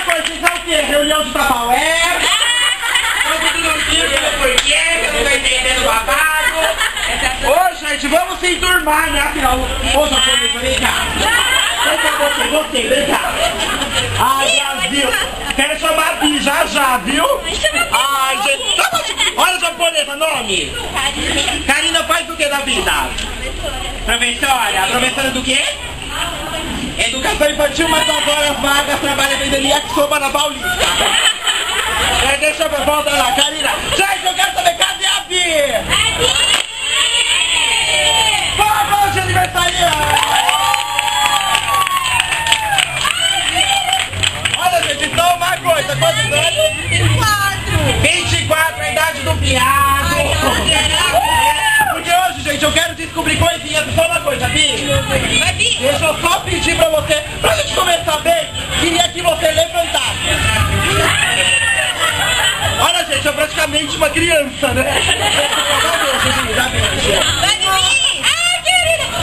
Reunião de não fica, por quê? Eu não tô entendendo o babado. Ô, gente, vamos se enturmar, né? Afinal, ô, japonês, vem cá. Vem cá, você, você, vem cá. Ai, Brasil. Quero chamar a Bi já já, viu? Ai, gente. De- Olha, japonesa, nome. Karina faz o que da vida? Professora. Professora do quê? Educação infantil, mas agora vagas trabalha vendendo yakisoba na Paulista. É, deixa eu voltar lá, Karina. Gente, eu quero saber, cadê a Bi? Vamos, de aniversariante! Olha, gente, então uma coisa, quantos anos? 24, a idade do piado. Porque hoje, gente, eu quero descobrir coisinhas. Só uma coisa, Bi. Deixa eu só uma criança, né?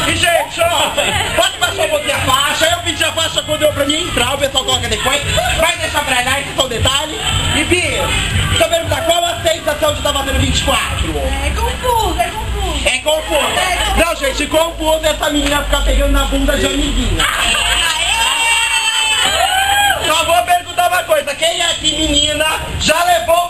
E, gente, ó, pode baixar um pouquinho a faixa. Eu pedi a faixa quando eu pra mim entrar, o pessoal coloca depois. Vai deixar pra lá, esse é só um detalhe. E, Bi, deixa eu perguntar, qual a sensação de estar fazendo 24? É confuso, é confuso. É confuso. Não, gente, confuso é essa menina ficar pegando na bunda de amiguinha. Só vou perguntar uma coisa, quem é que menina já levou